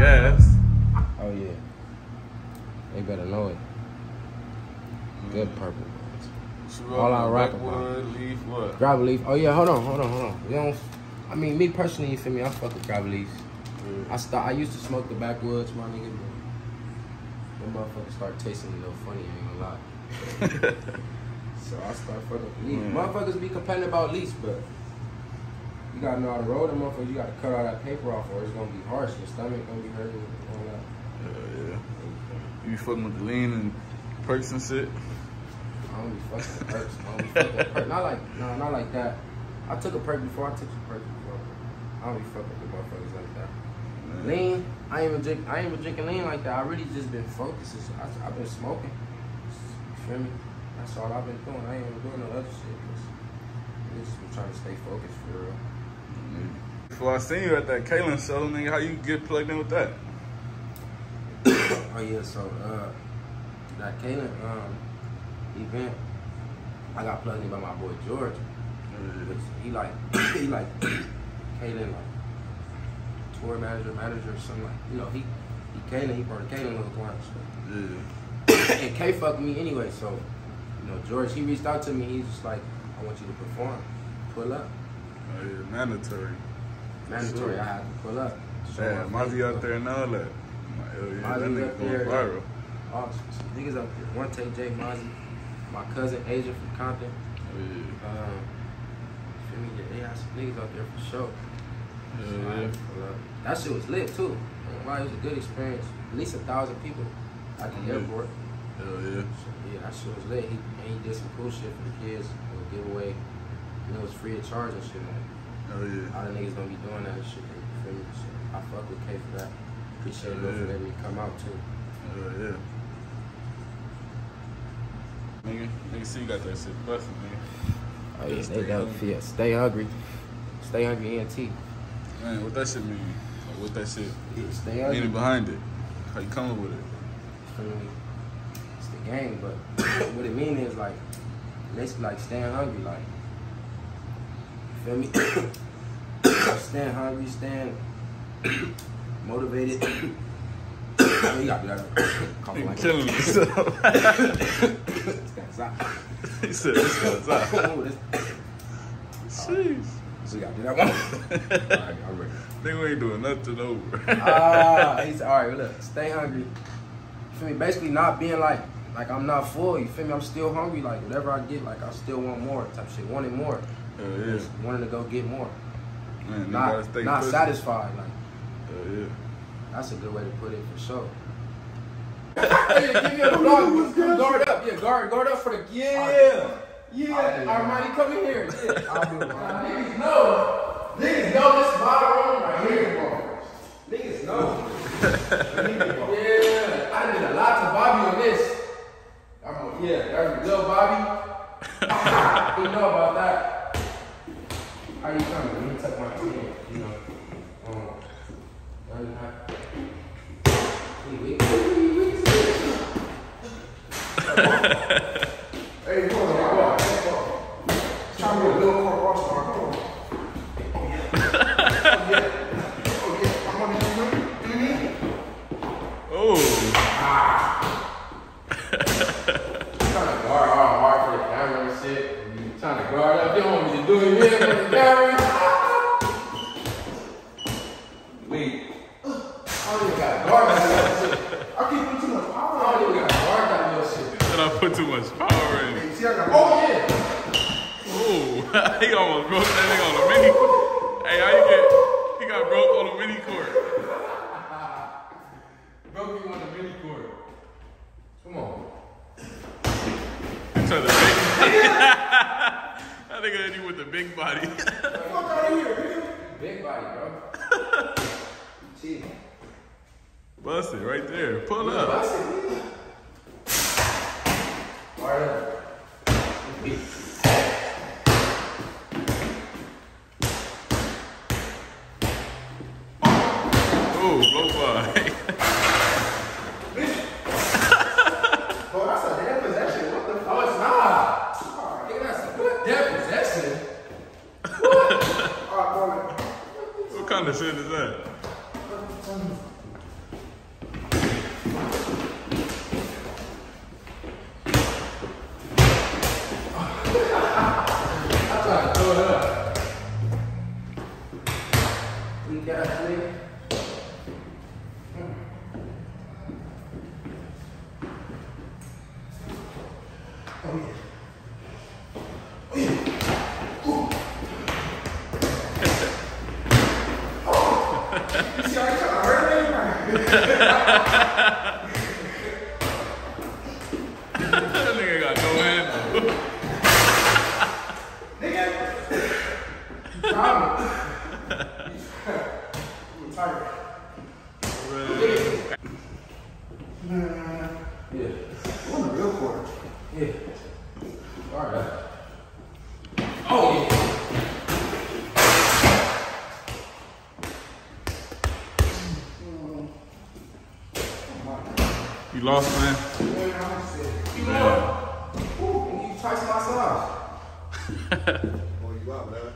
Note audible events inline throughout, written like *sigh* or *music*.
gas. Oh yeah. They better know it. Good purple. ones. All I rock about. Leaf, what? Gravel leaf. Oh yeah, hold on, hold on, hold on. You don't. I mean, me personally, you feel me? I fuck with gravel leaves. I start. I used to smoke the backwoods, my nigga. But them motherfuckers start tasting a little funny. I ain't gonna lie. *laughs* so I start fucking with leaf. Mm. Motherfuckers be complaining about leaves, but you gotta know how to roll them motherfuckers. You gotta cut all that paper off, or it's gonna be harsh. Your stomach gonna be hurting. and all that. Yeah, yeah. You fucking with the lean and perks and shit? I don't be fucking with perks. I don't be fucking with perks. Not like, no, not like that. I took a perk before. I took some perks before. I don't be fucking with motherfuckers like that. Man. Lean, I ain't even drink. I ain't even drinking lean like that. I really just been focused. It's- I, I've been smoking. You feel me? That's all I've been doing. I ain't even doing no other shit. Just, just been trying to stay focused for real. Before I seen you at that Kalen show, nigga, how you get plugged in with that? oh yeah, so uh, that Kalen um event, I got plugged in by my boy George. Which he like *coughs* he like *coughs* Kalen like tour manager, manager or something like you know he he Kalen he of Kalen little clan. So. Yeah. and K fucked me anyway, so you know George he reached out to me. He's just like, I want you to perform, pull up, Oh, yeah, mandatory. mandatory. I had to pull up. Yeah, my Mozzie out there and all that. Like, hell yeah, that nigga going there. viral. All niggas up there. One take Jay Mozzie, my cousin Asia from Compton. Oh, yeah. Um, feel me? Yeah, they had some niggas out there for sure. Yeah, had to pull up. That shit was lit too. Why it was a good experience. At least a thousand people at the Mhm. airport. Hell yeah. So, yeah, that shit was lit. He, and he did some cool shit for the kids. A giveaway. And it was free of charge and shit. Like, Oh, yeah. all the niggas gonna be doing that and shit. You feel me? So I fuck with K for that. Appreciate it Yeah. for letting me come out too. Hell yeah. Nigga, nigga see you got that shit busting, nigga. Oh yeah, yeah, stay hungry. yeah, stay hungry. Stay hungry ENT. Man, what that shit mean? Like, what that shit Yeah, stay hungry. meaning behind it? How you coming with it? It's the game, but *coughs* what it mean is like basically like staying hungry, like you feel me? *coughs* staying hungry, stand *coughs* motivated. *coughs* You gotta do that. Coughing Nigga like killing himself. This guy's out. he said this guy's out. This- Jeez. So you gotta do that one. Alright, I'm ready. Nigga ain't doing nothing over. Ah, he's all right. Look, stay hungry. You feel me? Basically, not being like, like I'm not full. You feel me? I'm still hungry. Like whatever I get, like I still want more. Type shit, wanting more. Hell yeah. Just wanting to go get more. Man, Not, stay not pushing. satisfied. Like Hell yeah. that's a good way to put it for sure. *laughs* hey, give me a guard. Guard up. Yeah, guard, guard up for the. Yeah, yeah. Armani, come in here. Yeah. *laughs* I'll do it. Niggas know. Niggas know this is my room right here. Niggas know. *laughs* yeah, I did a lot to Bobby on this. I'm, yeah, there's little Bobby. he know about that. How you coming? Let me tuck my chin. You know. Um, that- Hey, wait, *laughs* come on, come on, come on. Try me a little more all-star, come on. Oh, yeah. Oh, yeah. Oh, yeah. I'm on the Mhm. Oh. trying to guard all hard for the camera and shit. And you trying to guard up. You don't want me to do it here for the camera. Wait. I don't even got to guard that little shit. I keep putting too much power. I don't even got to guard that little shit. Then I put too much power in it. See, I got. Oh yeah. Oh. he almost broke that nigga on the mini. Hey, how you get? He got broke on the mini court. *laughs* Broke me on the mini court. Come on. So the big. *laughs* that nigga hit you with the big body. *laughs* Fuck out of here. Big body, bro. Cheating. Bust it right there. Pull up. Bust it, up. Oh, blow by. Bro, that's a damn possession. What the fuck? Oh, it's not. Nigga, that's a what? Damn possession. What? Alright, what kind of shit is that? that nigga got no handle. Yeah. On the real court. Yeah. All right. Oh yeah. You lost, man. You know what? Ooh, you twice my size. Oh, you out, man.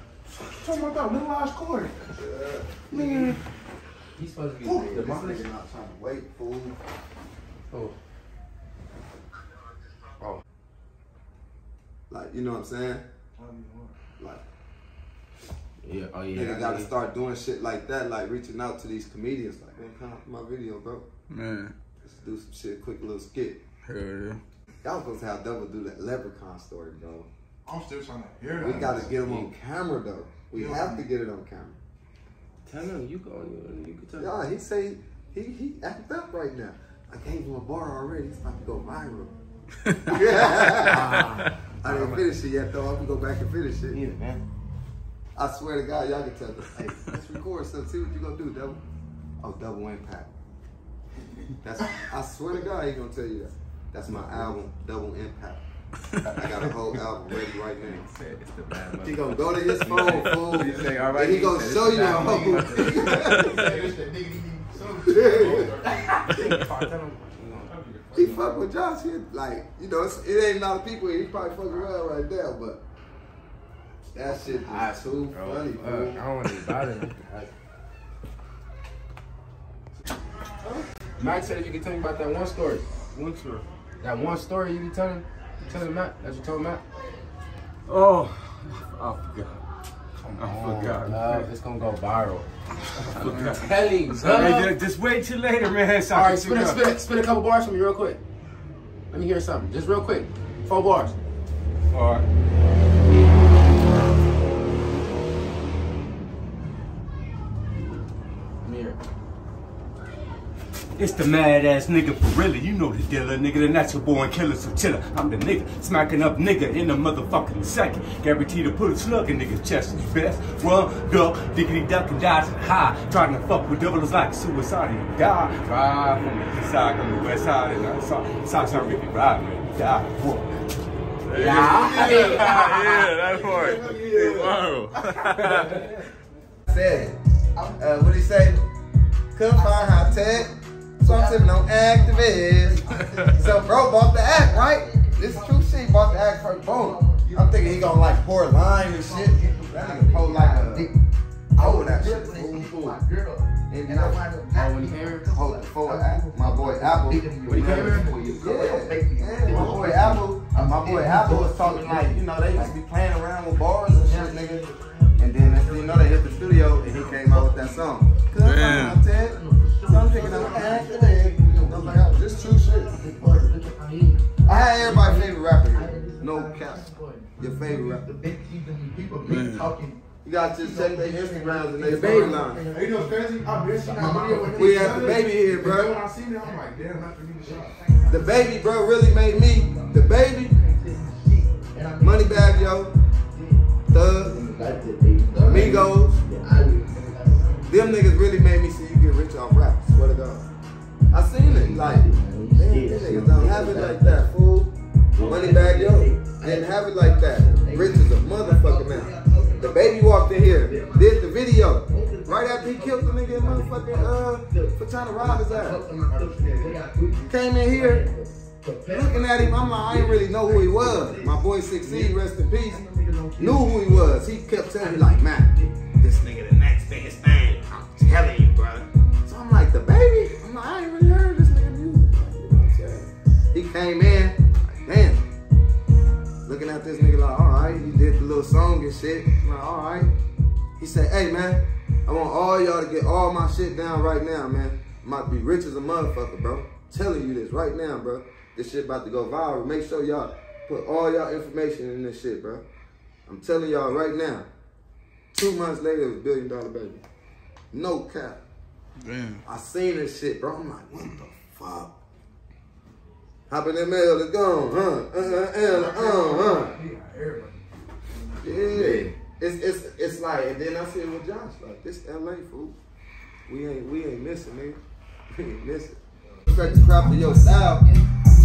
Talking about that little ass court. Nigga, He's supposed to be Ooh, the this nigga not trying to wait, fool. Oh. Oh. Like, you know what I'm saying? Like, Yeah. Oh yeah. nigga gotta start doing shit like that, like reaching out to these comedians. Like, man, come to my video, bro. Man. Let's do some shit, quick little skit. Hell yeah. Y'all supposed to have Double do that leprechaun story, bro. I'm still trying to hear that. We gotta get him on camera, though. We Yeah. have to get it on camera. Tell him you go. You, you can tell. Yeah, he say he he act up right now. I gave him a bar already. It's about to go viral. yeah. *laughs* I didn't finish it yet, though. I'm gonna go back and finish it. Yeah, man. I swear to God, y'all can tell us. Hey, let's record something. See what you gonna do, double. Oh, double impact. That's. I swear to God, he gonna tell you that. That's my album, Double Impact. I got a whole album ready right now. It's the bad He gonna go to his phone, fool. You say, all right, and he you gonna show you bad whole. *laughs* Him. He fuck with Josh here, like you know, it's, it ain't a lot of people. here. He probably fucking around right now, but that shit is too funny, fool. I don't want to bother Matt said if you could tell me about that one story. One story. That one story you be telling, you telling Matt. What you told Matt. Oh, I forgot. Come I on, forgot. love, it's gonna go viral. forgot. *laughs* Telling, just wait till later, man. So All right, spin, a, spin, a, spin a couple bars for me real quick. Let me hear something, just real quick. Four bars. All right. It's the mad ass nigga for really. You know the dealer, nigga, the natural born killer, so chiller. I'm the nigga, smacking up nigga in a motherfucking second. Guaranteed to put a slug in nigga's chest. You best run, duck, diggity duck, and dodge and high. Trying to fuck with doubles like suicide and die. Drive from the east side, come to the west side, and I saw, saw some Ricky ride, man. Die. Whoa. Yeah, yeah, that part. *laughs* Wow. *laughs* Said it. Uh, what he say? Couldn't find Hi-Tech, so I'm sipping on Actavis. so bro bought the act, right? This is true shit. He bought the act for boom. I'm thinking he gonna like pour lime and shit. That nigga pour like a oh that shit. Boom, boom. And you know, Oh, when he came here? hold it for act. My boy Apple. When he came here? Yeah, yeah, my boy Apple, uh, my boy Apple was talking like, you know, they used to be playing around with bars and shit, nigga. And then you know, they hit the studio and he came out with that song. Damn. I'm Ted. So I'm thinking I'm acting. I'm like, oh, this true shit. I had everybody's favorite rapper here. No cap. Your favorite rapper. You gotta check their Instagrams and their storylines. Hey, you know crazy? I been seeing that video We he had DaBaby here, bro. When I seen it, I'm like, damn, not to be the shot. DaBaby, bro, really made me. DaBaby, Money bag, Yo, Thug, Migos. Them niggas really made me see you get rich off rap. Swear to God. I seen it. Like, damn, these niggas don't have it like that, fool. Moneybagg Yo didn't have it like that. Rich is a motherfucker now. DaBaby walked in here, did the video. Right after he killed the nigga in motherfucking, uh, for trying to rob his ass. Came in here, looking at him, I'm like, I didn't really know who he was. My boy 6C, rest in peace, knew who he was. He kept telling me like, man, came in, like, damn. Looking at this nigga like, all right, he did the little song and shit. I'm like, all right. He said, hey man, I want all y'all to get all my shit down right now, man. I'm about to be rich as a motherfucker, bro. telling you this right now, bro. This shit about to go viral. Make sure y'all put all y'all information in this shit, bro. I'm telling y'all right now. Two months later, it was billion dollar baby. No cap. Damn. I seen this shit, bro. I'm like, what the fuck? Hop in that mail, it's gone, huh? Uh, uh, uh, uh, uh. Yeah. It's, it's, it's like, and then I said with Josh, like, this LA fool. We ain't, we ain't missing, nigga. We ain't missing. Respect the crap of your style.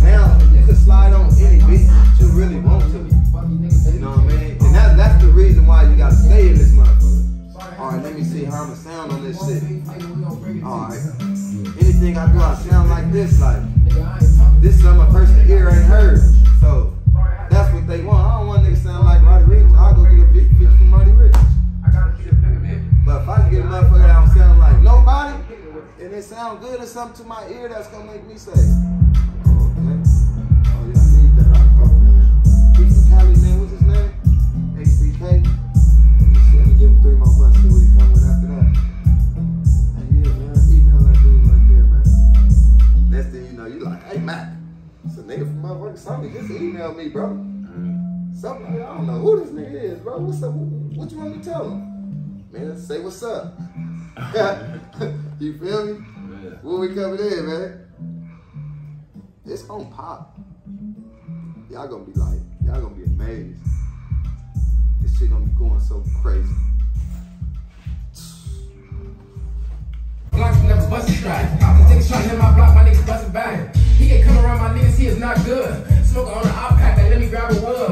Now, you can slide on any beat that you really want to. You know what I mean? And that, that's the reason why you gotta stay in this motherfucker. All right, let me see how I'ma sound on this shit. All right. Anything I do, I sound like this, like, this is something a person here ain't heard. So, that's what they want. I don't want niggas sound like Roddy Ricch. I'll go get a beat feature from Roddy Ricch. But if I can get a motherfucker that don't sound like nobody, and it sound good or something to my ear, that's gonna make me say, emailed me, bro. Something, I don't know who this nigga is, bro. What's up? What you want me to tell him? Man, say what's up. *laughs* you feel me? Yeah. When we coming in, man? It's gonna pop. Y'all gonna be like, y'all gonna be amazed. This shit gonna be going so crazy. Blocks never bustin' strike. These niggas tryna hit my block, my niggas bustin' back. He can come around my niggas, he is not good. Smoking on the like, let me grab a wood.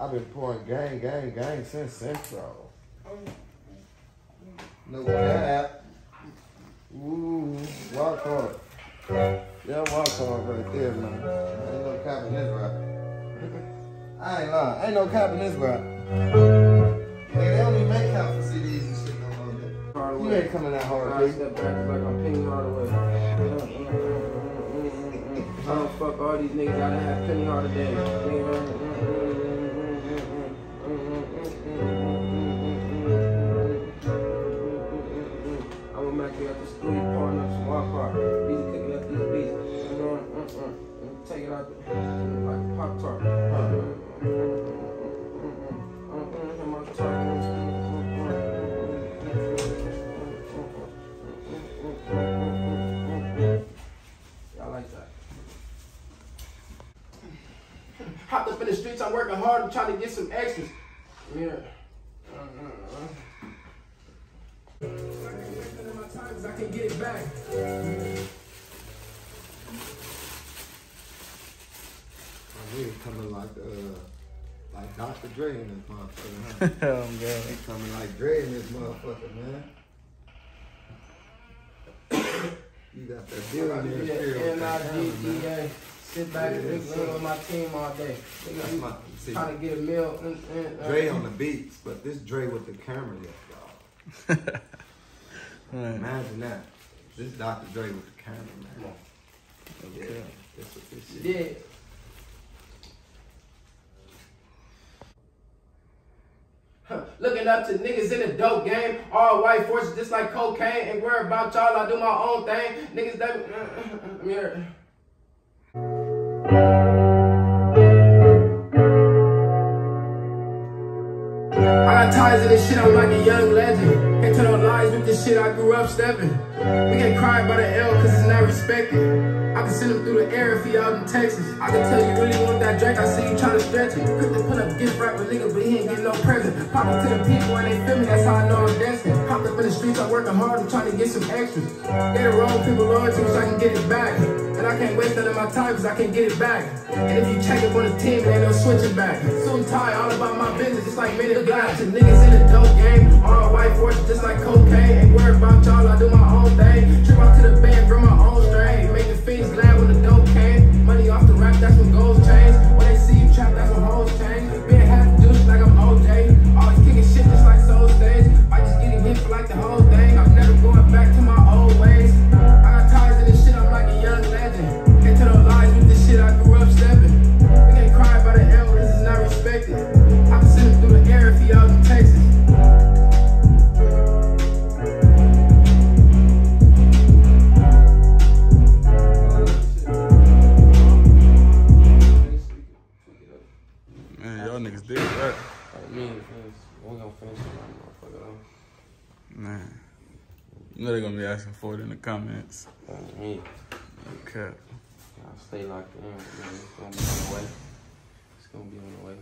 I've been pouring gang, gang, gang since Central. No cap. Ooh, walk hard. Yeah, walk hard right there, man. Ain't no cap in this rap. I ain't lying. Ain't no cap in this rap. Nigga, they don't even make cap for CDs and shit no more. You ain't coming that hard, I step back like I'm Penny Hardaway. I don't fuck all these niggas, I done had Penny Hardaway. Hopped up in the streets, I'm working hard, I'm trying to get some extras. Yeah. I can get it back. We coming like uh like Dr. Dre in this motherfucker, huh? *laughs* Oh, God. He coming like Dre in this motherfucker, man. *coughs* you got that billionaire spirit. with that hammer, man. N-I-G-G-A. Sit back and drink lean with my team all day. That's my see, Trying to get a meal. mm, mm, Dre on the beats, but this Dre with the camera yet, y'all. *laughs* Right. Imagine that. This Dr. Dre with the camera, man. Yeah, that's what this shit. Yeah. Huh, Looking up to niggas in the dope game, all white forces just like cocaine. Ain't worry about y'all, I do my own thing. Niggas that *laughs* mirror. I got ties in this shit, I'm like a young legend. Can't tell no lies with this shit, I grew up stepping. We get cried by the L cause it's not respected. I can send him through the air if he out in Texas. I can tell you really want that drink, I see you trying to stretch it. To put up gift wrap with nigga, but he ain't getting no present. Pop up to the people and they feel me, that's how I know I'm dancing. Hopped up in the streets, I'm working hard, I'm trying to get some extras. Get it wrong, people loyalty, so I can get it back. And I can't waste none of my time cause I can get it back. And if you check up on the team, ain't no switching back. Soon tie, all about business, just like men in The And niggas in the dope game, all white force, just like cocaine. be asking for it in the comments. That's me. Okay. I'll stay locked in. It's gonna be on the way. It's gonna be on the way.